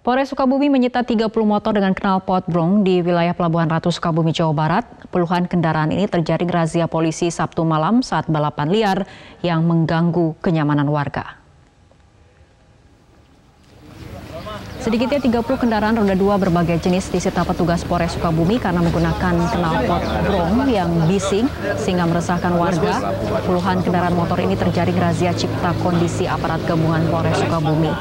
Polres Sukabumi menyita 30 motor dengan knalpot brong di wilayah Pelabuhan Ratu Sukabumi, Jawa Barat. Puluhan kendaraan ini terjaring razia polisi Sabtu malam saat balapan liar yang mengganggu kenyamanan warga. Sedikitnya 30 kendaraan roda dua berbagai jenis disita petugas Polres Sukabumi karena menggunakan knalpot brong yang bising sehingga meresahkan warga. Puluhan kendaraan motor ini terjaring razia cipta kondisi aparat gabungan Polres Sukabumi.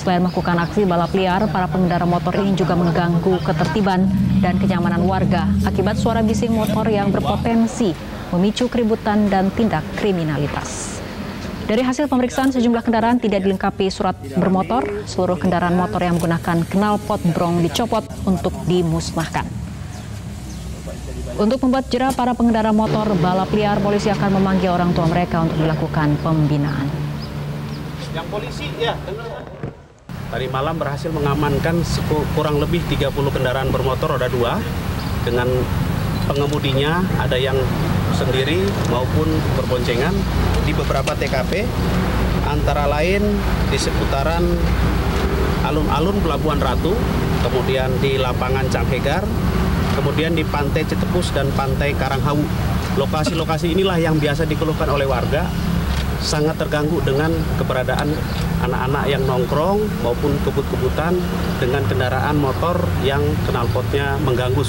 Selain melakukan aksi balap liar, para pengendara motor ini juga mengganggu ketertiban dan kenyamanan warga akibat suara bising motor yang berpotensi memicu keributan dan tindak kriminalitas. Dari hasil pemeriksaan sejumlah kendaraan tidak dilengkapi surat bermotor, seluruh kendaraan motor yang menggunakan knalpot brong dicopot untuk dimusnahkan. Untuk membuat jerah para pengendara motor balap liar, polisi akan memanggil orang tua mereka untuk dilakukan pembinaan. Yang polisi ya, Tadi malam berhasil mengamankan kurang lebih 30 kendaraan bermotor roda dua dengan pengemudinya ada yang sendiri maupun berboncengan di beberapa TKP antara lain di seputaran alun-alun Pelabuhan Ratu, kemudian di lapangan Canghegar, kemudian di Pantai Cetepus dan Pantai Karanghawu. Lokasi-lokasi inilah yang biasa dikeluhkan oleh warga sangat terganggu dengan keberadaan anak-anak yang nongkrong maupun kebut-kebutan dengan kendaraan motor yang knalpotnya mengganggu